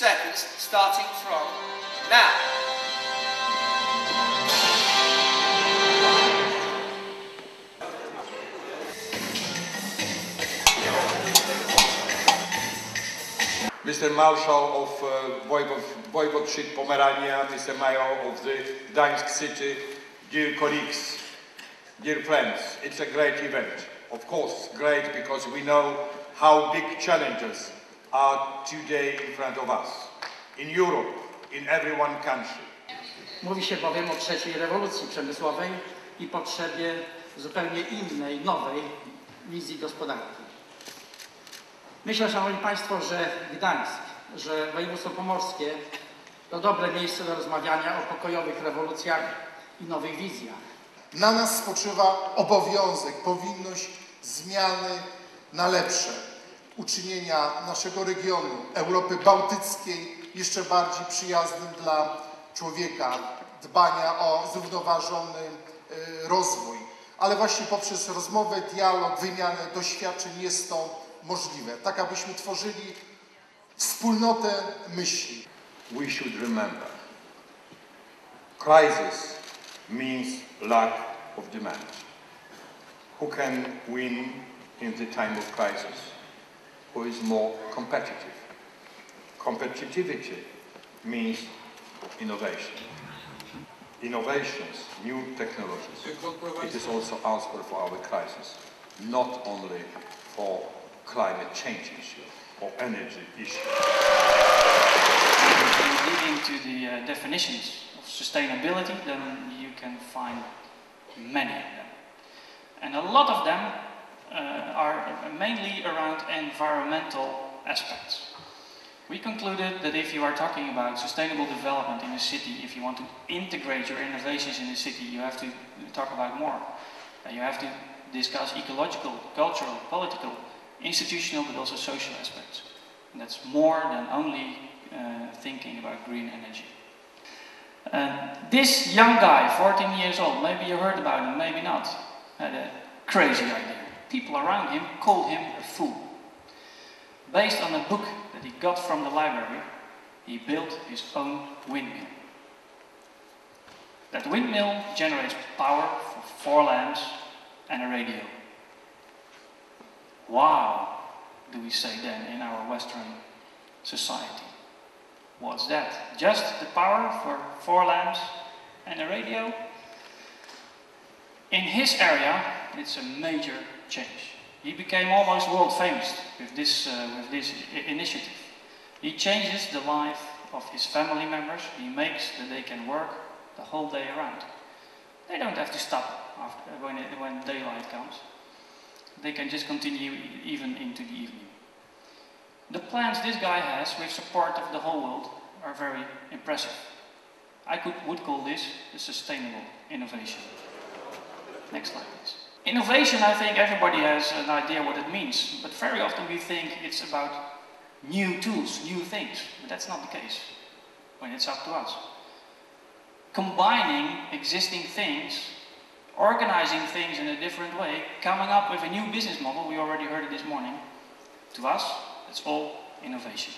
starting from now. Mr. Marshal of uh, Voivod, Voivodship Pomerania, Mr. Mayor of the Gdańsk City, dear colleagues, dear friends, it's a great event. Of course, great because we know how big challenges are today in front of us, in Europe, in every one country. Mówi się bowiem o trzeciej rewolucji przemysłowej i potrzebie zupełnie innej, nowej wizji gospodarki. Myślę, Szanowni Państwo, że Gdańsk, że województwo pomorskie to dobre miejsce do rozmawiania o pokojowych rewolucjach i nowych wizjach. Na nas spoczywa obowiązek, powinność zmiany na lepsze, uczynienia naszego regionu, Europy Bałtyckiej jeszcze bardziej przyjaznym dla człowieka, dbania o zrównoważony y, rozwój. Ale właśnie poprzez rozmowę, dialog, wymianę doświadczeń jest to możliwe, tak abyśmy tworzyli wspólnotę myśli. We should remember, crisis means lack of demand. Who can win in the time of crisis? Is more competitive? Competitivity means innovation. Innovations, new technologies. It is also answer for our crisis, not only for climate change issue or energy issue. Leading to the uh, definitions of sustainability, then you can find many of them. And a lot of them are mainly around environmental aspects. We concluded that if you are talking about sustainable development in a city, if you want to integrate your innovations in the city, you have to talk about more. Uh, you have to discuss ecological, cultural, political, institutional, but also social aspects. And that's more than only uh, thinking about green energy. And this young guy, 14 years old, maybe you heard about him, maybe not, had a crazy idea. People around him called him a fool. Based on a book that he got from the library, he built his own windmill. That windmill generates power for four lamps and a radio. Wow, do we say then in our Western society? What's that? Just the power for four lamps and a radio? In his area, it's a major change. He became almost world famous with this, uh, with this initiative. He changes the life of his family members. He makes that they can work the whole day around. They don't have to stop after, when, it, when daylight comes. They can just continue even into the evening. The plans this guy has, with support of the whole world, are very impressive. I could, would call this a sustainable innovation. Next slide, please. Innovation, I think everybody has an idea what it means, but very often we think it's about new tools, new things, but that's not the case when it's up to us. Combining existing things, organizing things in a different way, coming up with a new business model, we already heard it this morning, to us, it's all innovation.